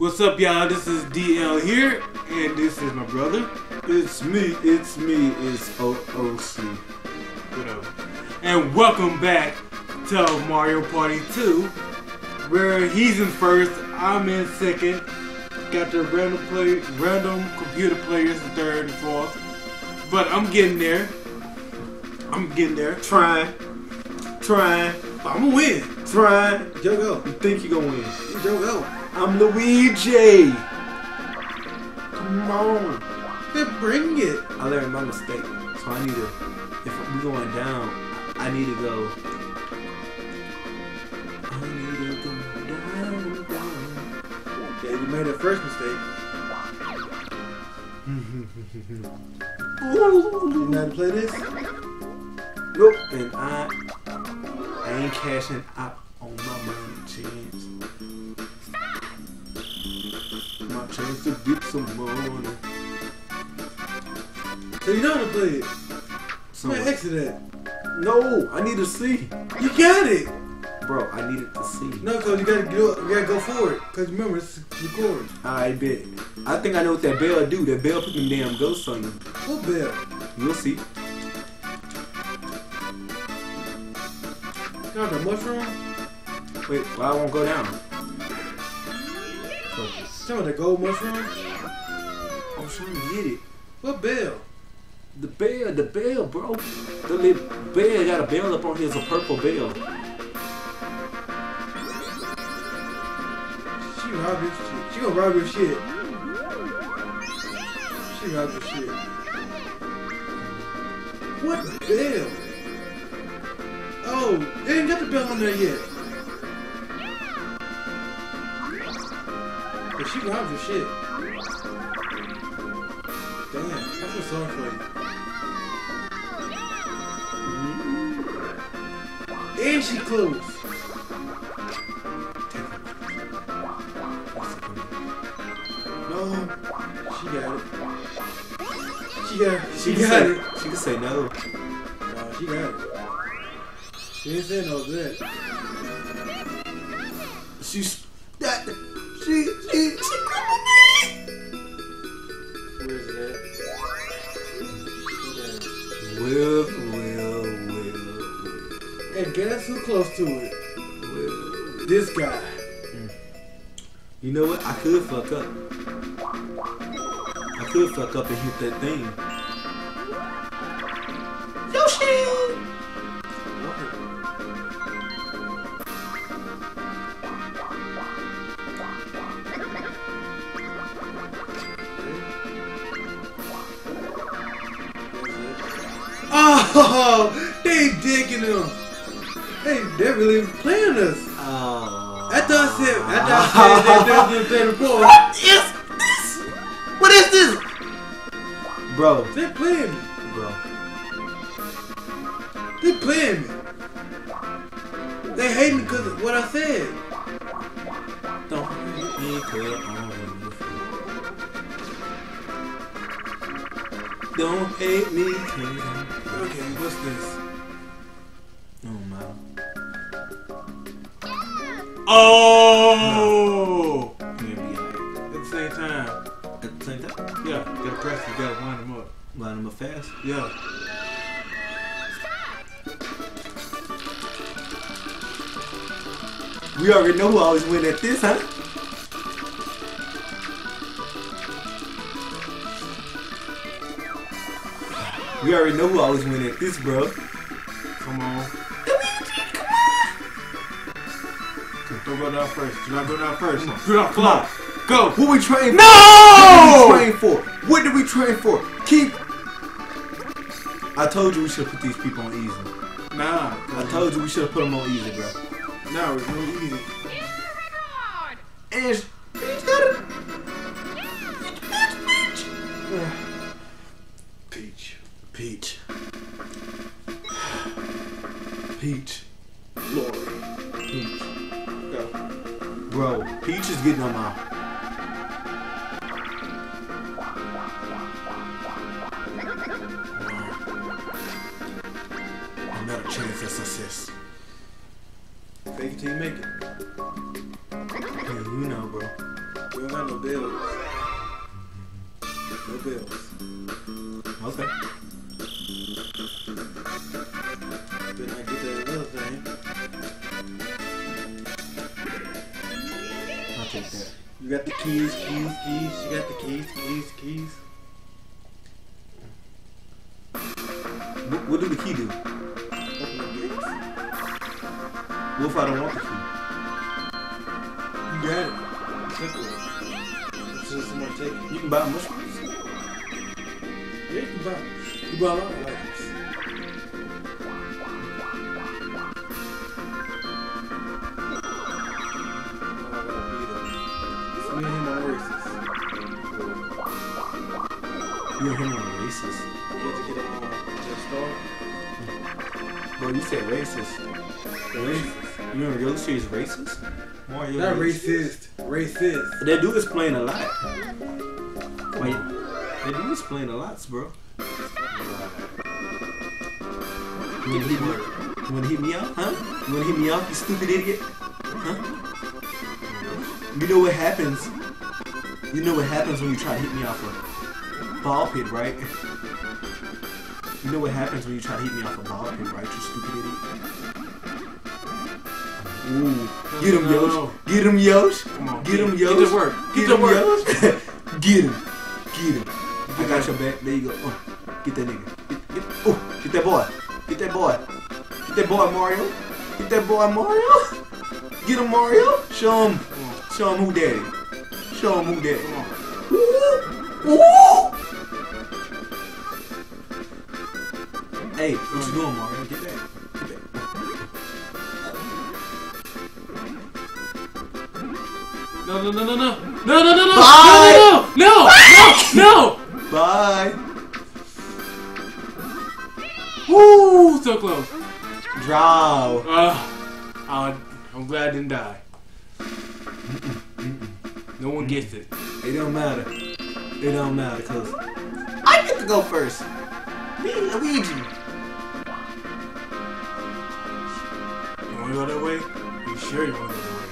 What's up, y'all? This is DL here, and this is my brother. It's me, it's me, it's OOC. Whatever. And welcome back to Mario Party 2, where he's in first, I'm in second. Got the random play, random computer players in third and fourth. But I'm getting there. I'm getting there. Trying, trying, I'm gonna win. trying. Joe go. You think you're gonna win? Joe go. I'm Luigi. Come on. Then bring it. I learned my mistake, so I need to. If we're going down, I need to go. I need to go down, down. Yeah, you made that first mistake. You know how to play this? Nope. And I, I ain't cashing out My chance to get some money. So you know how to play it. So, Man, exit that. no, I need to see, You got it. bro. I needed to see. No, cause you gotta go. You gotta go forward. Cause remember, it's recording. I bet. I think I know what that bell do. That bell put them damn ghosts on you. What bell? You'll see. Got the mushroom? Wait, why I won't go down? Some of the gold mushroom? I'm trying to get it. What bell? The bell, the bell, bro. The little bell got a bell up on here. It's a purple bell. She rob your shit. She gonna rob your shit. She rob your shit. What bell? Oh, they ain't got the bell on there yet. She robbed your shit. Damn, I feel sorry for you. And she closed. No, she got it. She got it. She, can got say, it. She can say no. No, she got it. She didn't say no that. She's that. Where is it at? Well, well, well, And guess who close to it? This guy. You know what? I could fuck up. I could fuck up and hit that thing. They digging him. Hey, they're really playing us. Oh. I thought I said, thought I said they didn't play before. What is this? What is this? Bro, They're playing me. bro. They playing me. They hate me because of what I said. Don't hate me 'cause I'm Don't hate me Okay, what's this? Oh! I At the same time. at the same time. Yeah, gotta press it, gotta wind them up. Line them up fast. Yeah. We already know who always win at this, huh? We already know who always win at this, bro. Go down first. Do not go down first. Do not Come on. fly. Go. What we train for? No! What did we train for? What did we train for? Keep. I told you we should put these people on easy. Nah. I told you we should have put them on easy, bro. Nah, it's no easy. And sh- bitch got it. Peach. Peach. Peach. Lori. Bro, Peach is getting on my. Another chance at success. Fake it till you make it. Hey, you know, bro. We don't got no bills. No bills. Okay. You got the keys, keys, keys. You got the keys, keys, keys. What, what do the key do? Open the gates. What if I don't want the key? You got it. Simple. Until someone take it. You can buy mushrooms. Yeah, you can buy. You buy a lot of. You and him on racist. Get to on that star. Bro, you said racist. Racist. You and Yoshi is racist? Mario Not racist. Racist. They do explain a lot. Wait, they do explain a lot, bro. You wanna hit me? You wanna hit me up, huh? You wanna hit me up, you stupid idiot? Huh? You know what happens? You know what happens when you try to hit me off a ball pit, right? You know what happens when you try to hit me off a ball pit, right? You stupid idiot. Ooh, get him, Yosh. Get him, Yosh. Come on. Get him, Get Yosh. to work. Get Get to him, work. Yosh. Get him. Get him. I got your back. There you go. Uh, get that nigga. Get, get, oh, get that boy. Get that boy. Get that boy, Mario. Get that boy, Mario. Get him, Mario. Show him. Show him who daddy. Show him who daddy. Come on. Hey, what you doing, Mario? Get back. Get back. No, no, no, no, no. No, no, no, no. Bye. No, no, no, no, no. Bye. Woo, so close. Draw. Uh, uh, I'm glad I didn't die. No one gets it. It don't matter. It don't matter, cause I get to go first. Me Luigi. You go that way? Are You sure you wanna go that way?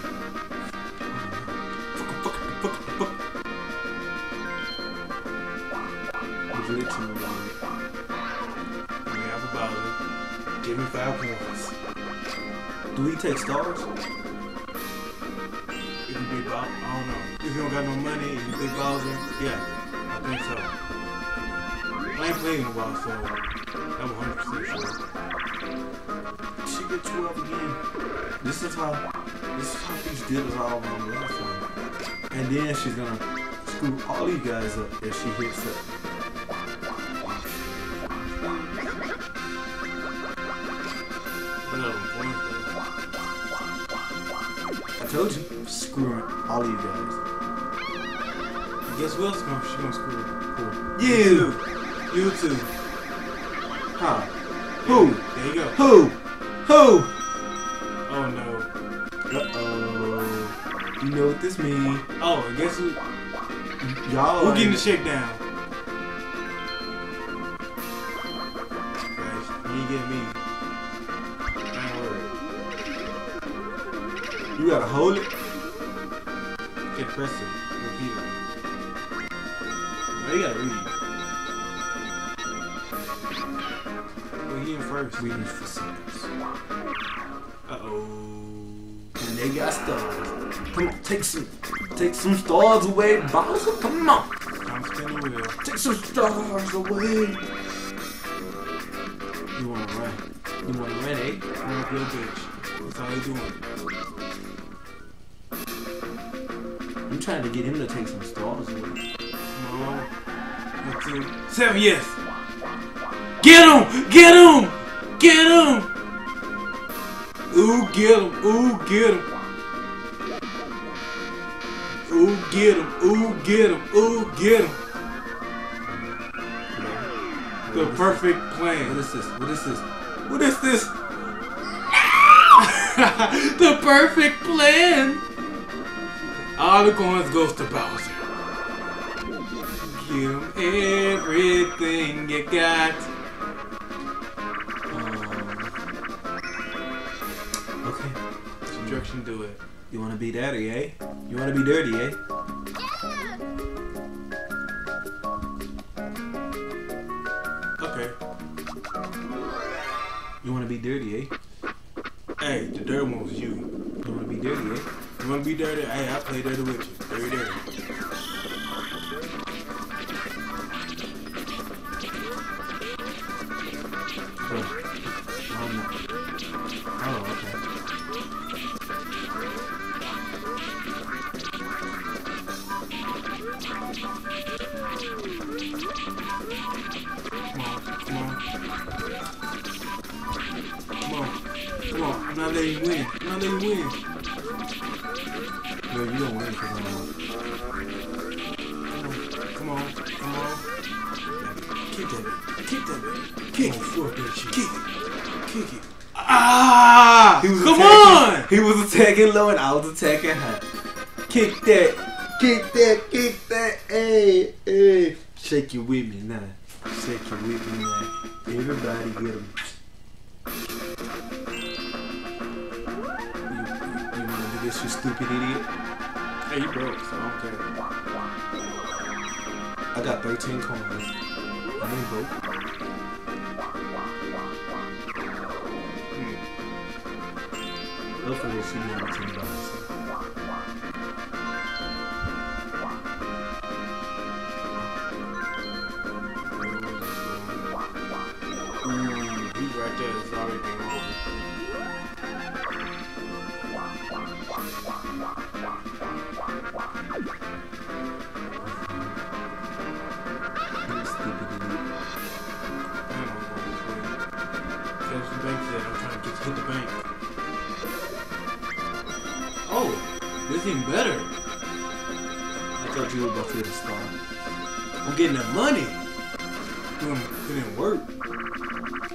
You like to move on? We have a Bowser. Give me five points. Do we take stars? If you big Bowser, I don't know. If you don't got no money you big Bowser, yeah, I think so. I ain't playing in a while, so I'm 100% sure. She get 12 again. This is how this is how these dealers are all wrong last time. And then she's gonna screw all you guys up if she hits it. Another point though. I told you, screwing all you guys. Guess who else gonna, she gonna screw? Who? You! You too. Huh? Who? There you go. Who? Who? Oh no. Uh-oh. You know what this means. Oh, and guess who? Y'all Who are- getting the shakedown? Guys, you getting me. Don't worry. You gotta hold it. Okay, press it. Repeatedly. Now you gotta read. Well, he in first. Reading for seconds. Uh oh. And they got stars. Come on, take some take some stars away, Bowser. Come on. I'm spinning wheel. Take some stars away. You wanna run? You wanna run, eh? Run up your bitch. That's all he doing. I'm trying to get him to take some stars away. Come on. One, two, seven, yes. Get him! Get him! Get him! Ooh, get him! Ooh, get him! Ooh, get him! Ooh, get him! Ooh, get him! The perfect plan. What is this? What is this? What is this? the perfect plan. All the coins goes to Bowser. Give him everything you got. instruction it. You wanna be daddy, eh? You wanna be dirty, eh? Yeah. Okay. You wanna be dirty, eh? Hey, the dirt was you. You wanna be dirty, eh? You wanna be dirty? Hey, I play dirty with you. Dirty, dirty. On. I'm not letting you win. Letting you win. Bro, you don't win because I'm Come on. Come on. Kick that bit. Kick that bit. Kick it. That shit. Kick it. Kick it. Ah! He was Come attacking- on! He was attacking low and I was attacking high. Kick that. Kick that. Kick that. Hey, hey. Shake it with me now. Shake it with me now. Everybody get him. this, you stupid idiot. Hey, you broke, so I don't care. I got 13 coins. I ain't broke. Hmm. Hopefully, we'll see you on $10. Even better. I thought you were about to star. I'm getting that money. Doing work.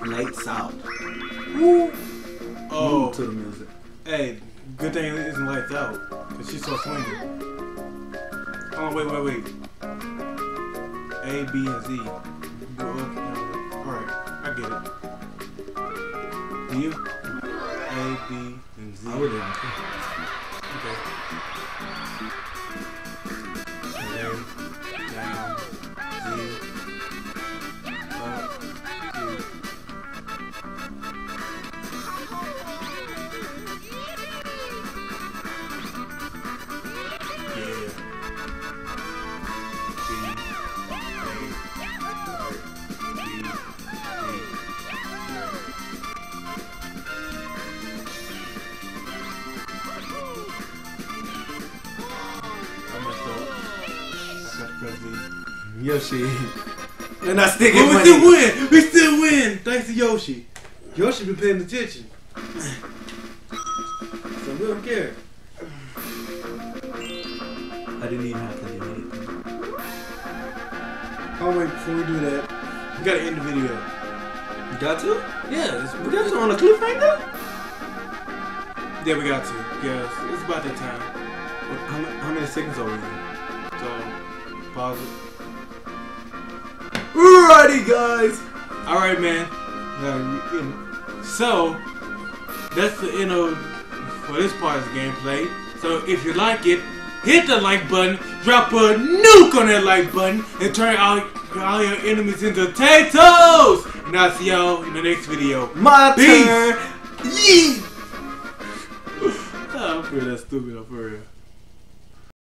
Lights out. Woo. Move Oh, to the music. hey, good thing it isn't lights out. Cause she's so swinging. Oh, wait, wait, wait. A, B, and Z. Go up. Alright, I get it. Do you? A, B, and Z. I don't care. Okay. Z. Yoshi. You're not sticking But we money. still win. We still win. Thanks to Yoshi. Yoshi been paying attention. So we don't care. I didn't even have to do anything. Oh wait, before we do that, we gotta end the video. You got to? Yeah, it's, We got to on a cliffhanger? yeah, we got to. Yes, it's about that time. How, ma- how many seconds are we in? So pause it. Alrighty, guys. All right, man. Yeah, So that's the end of for this part of the gameplay. So if you like it, hit the like button, drop a nuke on that like button, and turn all, all your enemies into potatoes. And I'll see y'all in the next video. My Peace. turn. Yee. Oh, I'm pretty that stupid up for real.